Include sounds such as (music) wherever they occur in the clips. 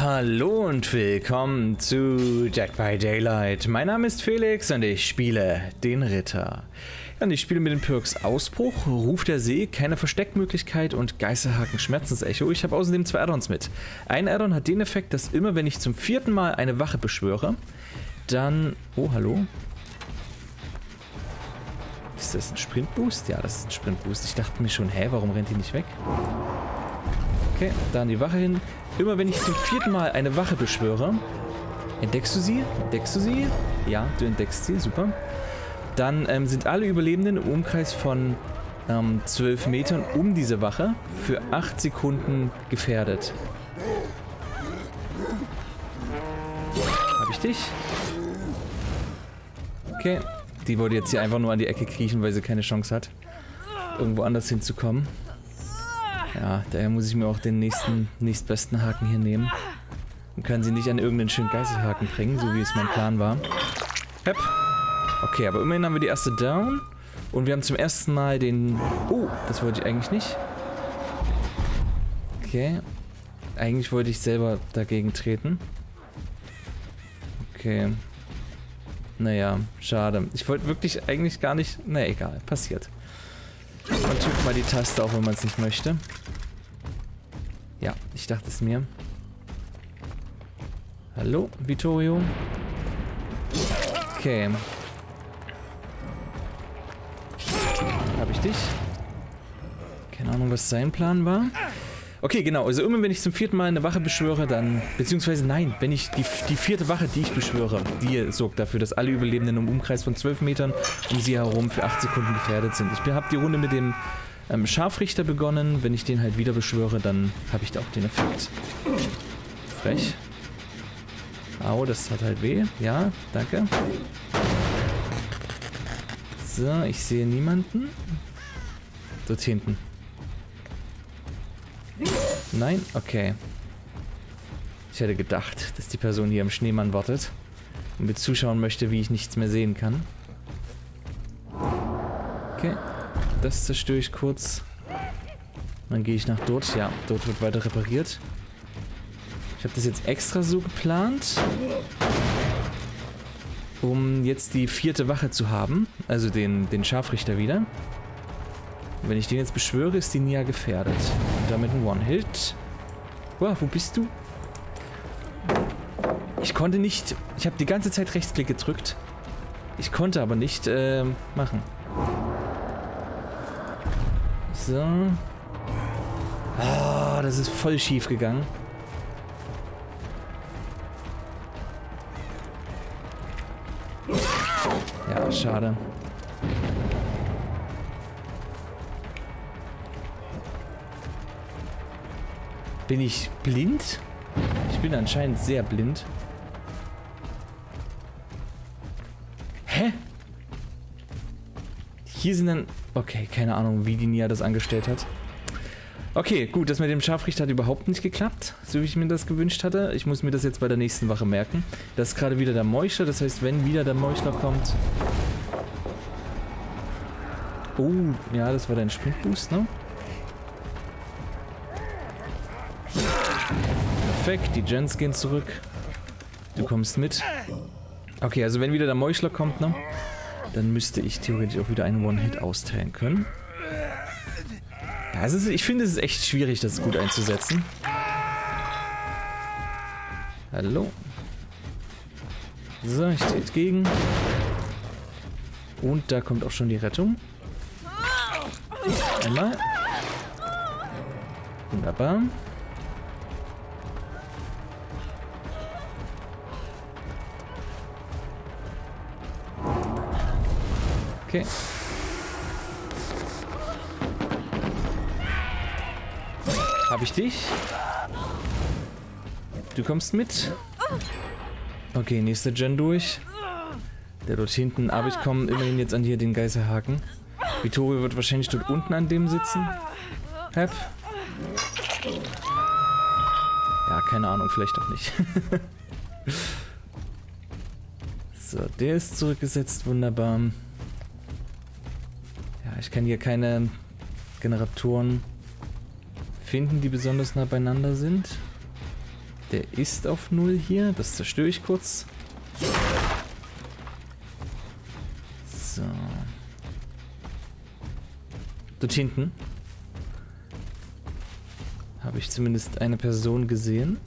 Hallo und willkommen zu Jack by Daylight. Mein Name ist Felix und ich spiele den Ritter. Und ich spiele mit den Perks Ausbruch, Ruf der See, keine Versteckmöglichkeit und Geisterhaken Schmerzensecho. Ich habe außerdem zwei Addons mit. Ein Addon hat den Effekt, dass immer wenn ich zum vierten Mal eine Wache beschwöre, dann... Oh, hallo? Ist das ein Sprintboost? Ja, das ist ein Sprintboost. Ich dachte mir schon, hä, warum rennt die nicht weg? Okay, da an die Wache hin. Immer wenn ich zum vierten Mal eine Wache beschwöre, entdeckst du sie? Entdeckst du sie? Ja, du entdeckst sie, super. Dann ähm, sind alle Überlebenden im Umkreis von ähm, 12 Metern um diese Wache für 8 Sekunden gefährdet. Hab ich dich? Okay. Die wollte jetzt hier einfach nur an die Ecke kriechen, weil sie keine Chance hat, irgendwo anders hinzukommen. Ja, daher muss ich mir auch den nächsten, nächstbesten Haken hier nehmen. Und kann sie nicht an irgendeinen schönen Geißelhaken bringen, so wie es mein Plan war. Hep. Okay, aber immerhin haben wir die erste Down. Und wir haben zum ersten Mal den... Oh, das wollte ich eigentlich nicht. Okay. Eigentlich wollte ich selber dagegen treten. Okay. Naja, schade. Ich wollte wirklich eigentlich gar nicht... Na egal, passiert. Man drückt mal die Taste, auch wenn man es nicht möchte. Ja, ich dachte es mir. Hallo, Vittorio? Okay. Habe ich dich? Keine Ahnung, was sein Plan war. Okay, genau. Also immer wenn ich zum vierten Mal eine Wache beschwöre, dann... Beziehungsweise nein, wenn ich die, die vierte Wache, die ich beschwöre, die sorgt dafür, dass alle Überlebenden im Umkreis von 12 Metern um sie herum für 8 Sekunden gefährdet sind. Ich habe die Runde mit dem ähm, Scharfrichter begonnen. Wenn ich den halt wieder beschwöre, dann habe ich da auch den Effekt. Frech. Au, das hat halt weh. Ja, danke. So, ich sehe niemanden. Dort hinten. Nein? Okay. Ich hätte gedacht, dass die Person hier im Schneemann wartet und mir zuschauen möchte, wie ich nichts mehr sehen kann. Okay. Das zerstöre ich kurz. Dann gehe ich nach dort. Ja, dort wird weiter repariert. Ich habe das jetzt extra so geplant, um jetzt die vierte Wache zu haben. Also den, den Scharfrichter wieder. Und wenn ich den jetzt beschwöre, ist die Nia gefährdet. Und damit ein One-Hit. Wow, wo bist du? Ich konnte nicht... Ich habe die ganze Zeit Rechtsklick gedrückt. Ich konnte aber nicht äh, machen. So. Oh, das ist voll schief gegangen. Ja, schade. Bin ich blind? Ich bin anscheinend sehr blind. Hier sind dann... Okay, keine Ahnung, wie die Nia das angestellt hat. Okay, gut, das mit dem Scharfrichter hat überhaupt nicht geklappt, so wie ich mir das gewünscht hatte. Ich muss mir das jetzt bei der nächsten Wache merken. Das ist gerade wieder der Meuchler, das heißt, wenn wieder der Meuchler kommt... Oh, ja, das war dein Sprintboost, ne? Perfekt, die Gens gehen zurück. Du kommst mit. Okay, also wenn wieder der Meuchler kommt, ne? Dann müsste ich theoretisch auch wieder einen One-Hit austeilen können. Ja, ist, ich finde, es ist echt schwierig, das gut einzusetzen. Hallo. So, ich trete gegen. Und da kommt auch schon die Rettung. Einmal. Wunderbar. Okay. Habe ich dich? Du kommst mit. Okay, nächster Gen durch. Der dort hinten. Aber ich komme immerhin jetzt an hier den Geißelhaken. Vittorio wird wahrscheinlich dort unten an dem sitzen. Hep. Ja, keine Ahnung, vielleicht auch nicht. (laughs) so, der ist zurückgesetzt. Wunderbar. Ich kann hier keine Generatoren finden, die besonders nah beieinander sind. Der ist auf Null hier. Das zerstöre ich kurz. So. Dort hinten habe ich zumindest eine Person gesehen.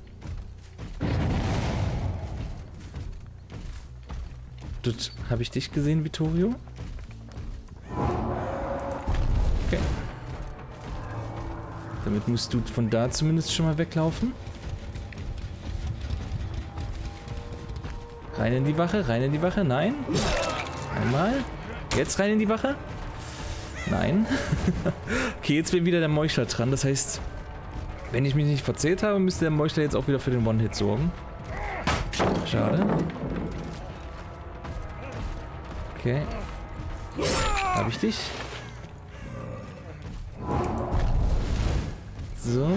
Dort habe ich dich gesehen, Vittorio. Okay. Damit musst du von da zumindest schon mal weglaufen. Rein in die Wache, rein in die Wache, nein. Einmal. Jetzt rein in die Wache. Nein. (laughs) okay, jetzt wird wieder der Meuchler dran. Das heißt, wenn ich mich nicht verzählt habe, müsste der Meuchler jetzt auch wieder für den One-Hit sorgen. Schade. Okay. Habe ich dich? So.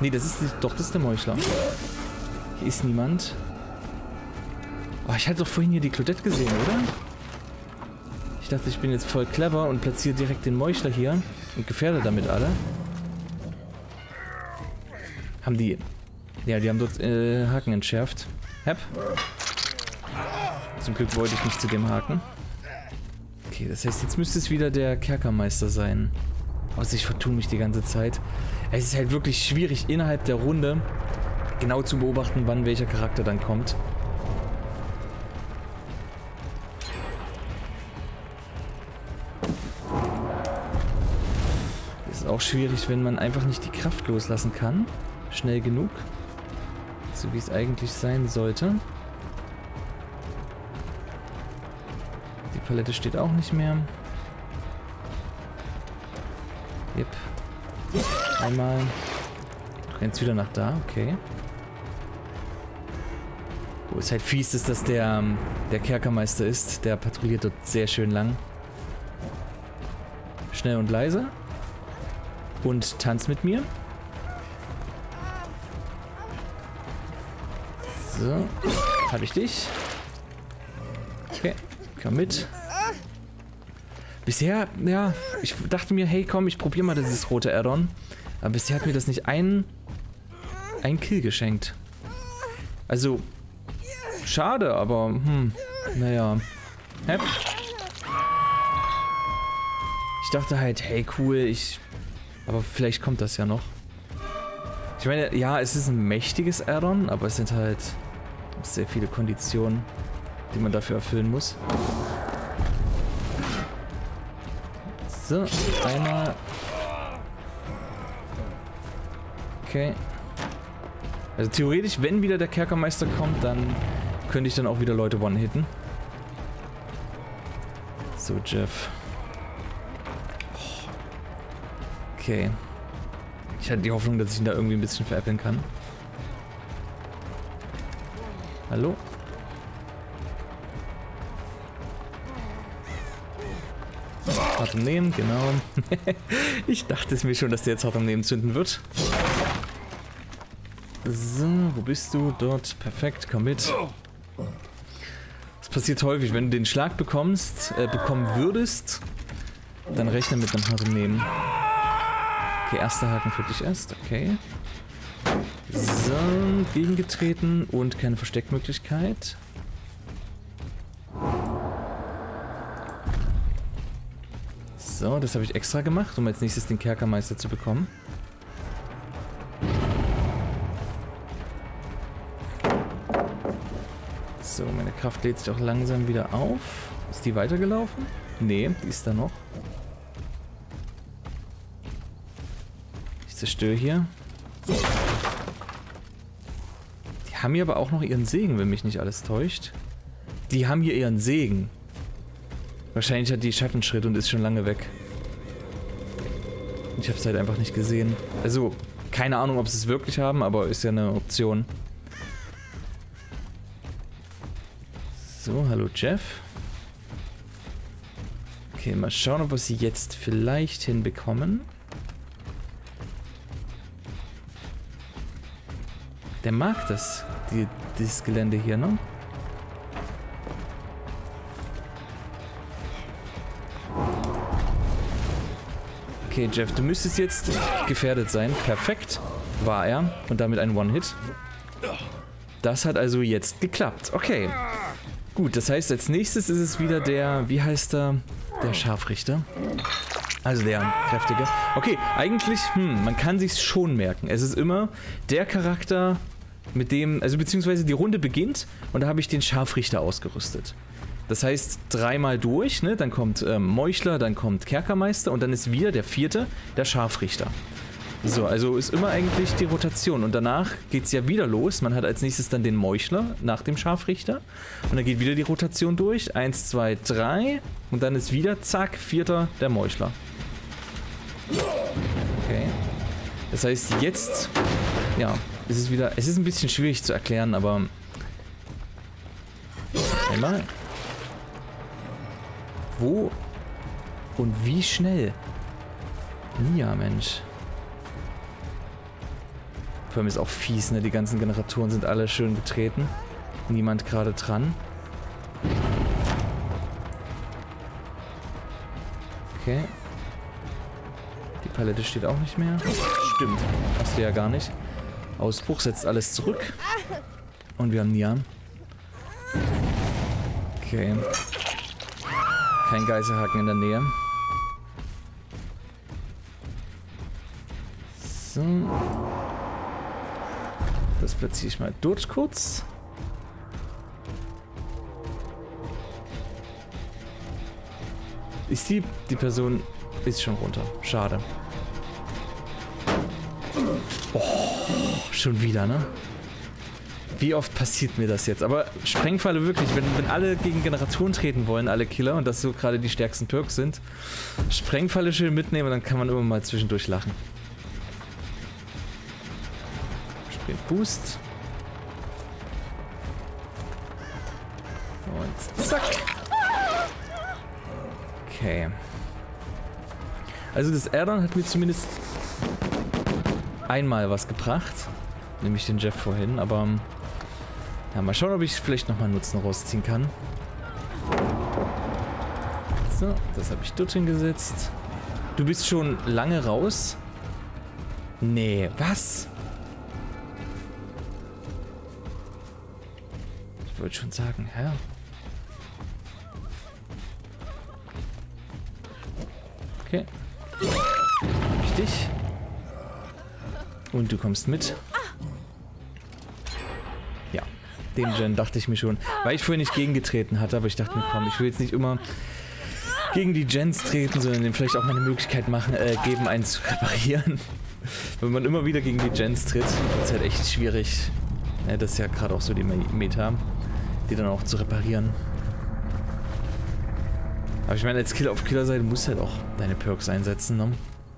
Nee, das ist nicht. Doch, das ist der Meuchler. Hier ist niemand. Oh, ich hatte doch vorhin hier die Claudette gesehen, oder? Ich dachte, ich bin jetzt voll clever und platziere direkt den Meuchler hier und gefährde damit alle. Haben die... Ja, die haben dort äh, Haken entschärft. Hep. Zum Glück wollte ich nicht zu dem Haken. Okay, das heißt, jetzt müsste es wieder der Kerkermeister sein. Also ich vertue mich die ganze Zeit. Es ist halt wirklich schwierig, innerhalb der Runde genau zu beobachten, wann welcher Charakter dann kommt. Ist auch schwierig, wenn man einfach nicht die Kraft loslassen kann. Schnell genug. So wie es eigentlich sein sollte. Die Palette steht auch nicht mehr. Yep. Einmal. Du rennst wieder nach da, okay. Wo es halt fies ist, dass der, ähm, der Kerkermeister ist. Der patrouilliert dort sehr schön lang. Schnell und leise. Und tanzt mit mir. So. Habe ich dich. Okay. Komm mit. Bisher, ja, ich dachte mir, hey komm, ich probiere mal dieses rote Addon. Aber bisher hat mir das nicht ein, ein Kill geschenkt. Also, schade, aber, hm, naja. Hep. Ich dachte halt, hey cool, ich, aber vielleicht kommt das ja noch. Ich meine, ja, es ist ein mächtiges Addon, aber es sind halt sehr viele Konditionen, die man dafür erfüllen muss. So, einmal. Okay. Also theoretisch, wenn wieder der Kerkermeister kommt, dann könnte ich dann auch wieder Leute one-hitten. So, Jeff. Okay. Ich hatte die Hoffnung, dass ich ihn da irgendwie ein bisschen veräppeln kann. Hallo? Hart im Nehmen, genau. (laughs) ich dachte es mir schon, dass der jetzt hart am Nehmen zünden wird. So, wo bist du? Dort. Perfekt, komm mit. Das passiert häufig, wenn du den Schlag bekommst, äh, bekommen würdest, dann rechne mit einem harten Nehmen. Okay, erster Haken für dich erst, okay. So, gegengetreten und keine Versteckmöglichkeit. So, das habe ich extra gemacht, um als nächstes den Kerkermeister zu bekommen. So, meine Kraft lädt sich auch langsam wieder auf. Ist die weitergelaufen? Nee, die ist da noch. Ich zerstöre hier. Die haben hier aber auch noch ihren Segen, wenn mich nicht alles täuscht. Die haben hier ihren Segen. Wahrscheinlich hat die Schattenschritt und ist schon lange weg. Ich habe es halt einfach nicht gesehen. Also, keine Ahnung, ob sie es wirklich haben, aber ist ja eine Option. So, hallo Jeff. Okay, mal schauen, ob wir sie jetzt vielleicht hinbekommen. Der mag das, die, dieses Gelände hier, ne? Okay, Jeff, du müsstest jetzt gefährdet sein. Perfekt. war er und damit ein One-Hit. Das hat also jetzt geklappt. Okay. Gut, das heißt, als nächstes ist es wieder der, wie heißt er? Der Scharfrichter. Also der kräftige. Okay, eigentlich, hm, man kann sich's schon merken. Es ist immer der Charakter, mit dem, also beziehungsweise die Runde beginnt und da habe ich den Scharfrichter ausgerüstet. Das heißt, dreimal durch, ne? dann kommt ähm, Meuchler, dann kommt Kerkermeister und dann ist wieder der vierte, der Scharfrichter. So, also ist immer eigentlich die Rotation und danach geht es ja wieder los. Man hat als nächstes dann den Meuchler nach dem Scharfrichter und dann geht wieder die Rotation durch. Eins, zwei, drei und dann ist wieder, zack, vierter der Meuchler. Okay. Das heißt, jetzt, ja, ist es wieder, es ist ein bisschen schwierig zu erklären, aber einmal wo und wie schnell? Nia, Mensch. Vor allem ist auch fies, ne? Die ganzen Generatoren sind alle schön getreten. Niemand gerade dran. Okay. Die Palette steht auch nicht mehr. Stimmt. Hast du ja gar nicht. Ausbruch setzt alles zurück. Und wir haben Nia. Okay. Kein Geiselhaken in der Nähe. So. Das platziere ich mal dort kurz. Ist die, die Person ist schon runter. Schade. Oh, schon wieder, ne? Wie oft passiert mir das jetzt? Aber Sprengfalle wirklich, wenn, wenn alle gegen Generatoren treten wollen, alle Killer, und das so gerade die stärksten Perks sind, Sprengfalle schön mitnehmen, dann kann man immer mal zwischendurch lachen. Sprint Boost. Und zack. Okay. Also das Addon hat mir zumindest einmal was gebracht. Nämlich den Jeff vorhin, aber ja, mal schauen, ob ich vielleicht nochmal Nutzen rausziehen kann. So, das habe ich dorthin gesetzt. Du bist schon lange raus? Nee, was? Ich wollte schon sagen, hä? Okay. Ich dich. Und du kommst mit den Gen, dachte ich mir schon. Weil ich vorher nicht gegengetreten hatte, aber ich dachte mir, komm, ich will jetzt nicht immer gegen die Gens treten, sondern dem vielleicht auch mal eine Möglichkeit machen, äh, geben, einen zu reparieren. (laughs) Wenn man immer wieder gegen die Gens tritt, ist halt echt schwierig. Ja, das ist ja gerade auch so die Meta, die dann auch zu reparieren. Aber ich meine, als Killer auf Killerseite musst du halt auch deine Perks einsetzen, ne?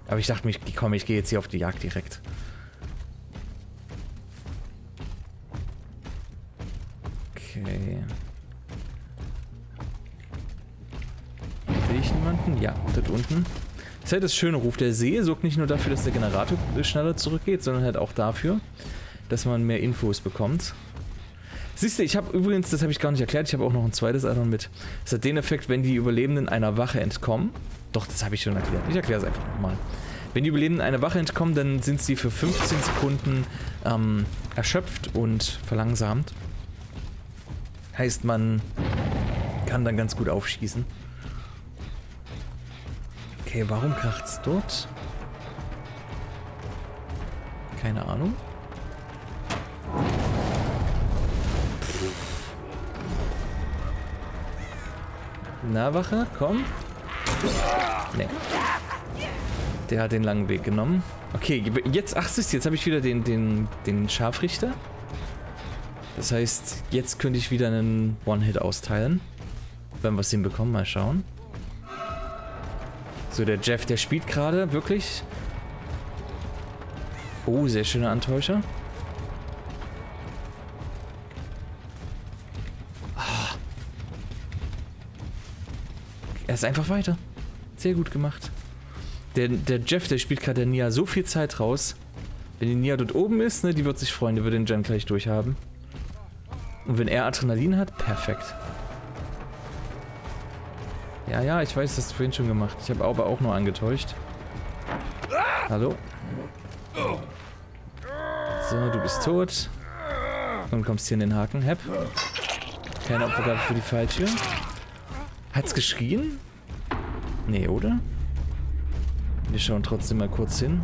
Aber ich dachte mir, komm, ich gehe jetzt hier auf die Jagd direkt. Niemanden? Ja, dort unten. Das ist halt das schöne Ruf der See. Sorgt nicht nur dafür, dass der Generator schneller zurückgeht, sondern halt auch dafür, dass man mehr Infos bekommt. Siehst du, ich habe übrigens, das habe ich gar nicht erklärt, ich habe auch noch ein zweites Addon mit. Das hat den Effekt, wenn die Überlebenden einer Wache entkommen. Doch, das habe ich schon erklärt. Ich erkläre es einfach nochmal. Wenn die Überlebenden einer Wache entkommen, dann sind sie für 15 Sekunden ähm, erschöpft und verlangsamt. Heißt, man kann dann ganz gut aufschießen. Okay, warum kracht's dort? Keine Ahnung. Na, Wache, komm. Nee. Der hat den langen Weg genommen. Okay, jetzt, ach, siehst jetzt habe ich wieder den, den, den Scharfrichter. Das heißt, jetzt könnte ich wieder einen One-Hit austeilen. Wenn wir es hinbekommen, mal schauen. So, der Jeff, der spielt gerade, wirklich. Oh, sehr schöner Antäuscher. Ah. Er ist einfach weiter. Sehr gut gemacht. Der, der Jeff, der spielt gerade der Nia so viel Zeit raus. Wenn die Nia dort oben ist, ne, die wird sich freuen, die wird den Gen gleich durchhaben. Und wenn er Adrenalin hat, perfekt. Ja, ja, ich weiß, das hast du vorhin schon gemacht. Ich habe aber auch nur angetäuscht. Hallo? So, du bist tot. Und kommst hier in den Haken. Hep. Keine Opfergabe für die Falltür. Hat's geschrien? Nee, oder? Wir schauen trotzdem mal kurz hin.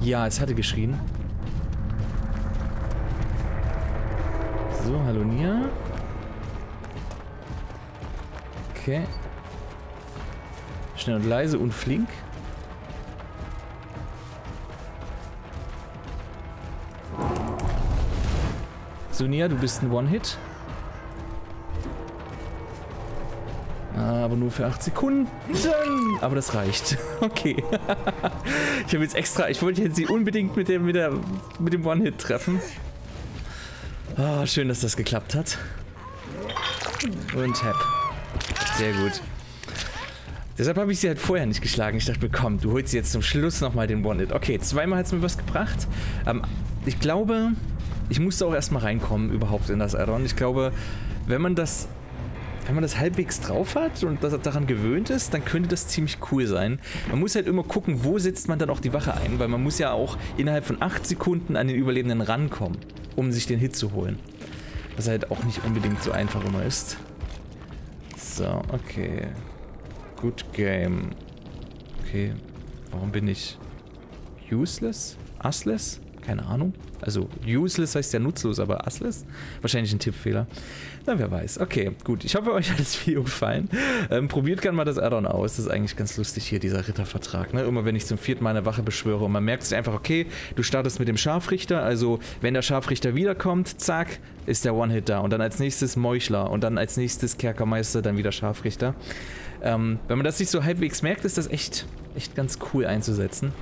Ja, es hatte geschrien. So, hallo Nia. Okay. Schnell und leise und flink. So, Nia, du bist ein One-Hit. Aber nur für 8 Sekunden. Aber das reicht. (laughs) Okay. ich habe jetzt extra... Ich wollte jetzt sie unbedingt mit dem, mit der, mit dem One-Hit treffen. Oh, schön, dass das geklappt hat. Und Hap. Sehr gut. Deshalb habe ich sie halt vorher nicht geschlagen. Ich dachte komm, du holst jetzt zum Schluss nochmal den One-Hit. Okay, zweimal hat es mir was gebracht. Ähm, ich glaube, ich musste auch erstmal reinkommen überhaupt in das Addon. Ich glaube, wenn man das wenn man das halbwegs drauf hat und das daran gewöhnt ist, dann könnte das ziemlich cool sein. Man muss halt immer gucken, wo setzt man dann auch die Wache ein, weil man muss ja auch innerhalb von 8 Sekunden an den Überlebenden rankommen, um sich den Hit zu holen. Was halt auch nicht unbedingt so einfach immer ist. So, okay. Good game. Okay, warum bin ich useless? Useless? Keine Ahnung. Also useless heißt ja nutzlos, aber assless? Wahrscheinlich ein Tippfehler. Na, wer weiß. Okay, gut. Ich hoffe, (laughs) euch hat das Video gefallen. Ähm, probiert gerne mal das Addon aus. Das ist eigentlich ganz lustig hier, dieser Rittervertrag. Ne? Immer wenn ich zum vierten Mal eine Wache beschwöre und man merkt sich einfach, okay, du startest mit dem Scharfrichter. Also, wenn der Scharfrichter wiederkommt, zack, ist der One-Hit da. Und dann als nächstes Meuchler. Und dann als nächstes Kerkermeister, dann wieder Scharfrichter. Ähm, wenn man das sich so halbwegs merkt, ist das echt, echt ganz cool einzusetzen.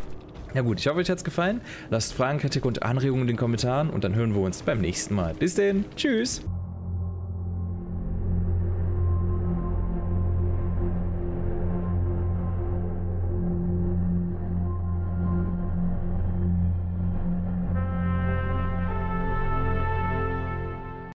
Ja gut, ich hoffe, euch hat es gefallen. Lasst Fragen, Kritik und Anregungen in den Kommentaren und dann hören wir uns beim nächsten Mal. Bis denn, tschüss!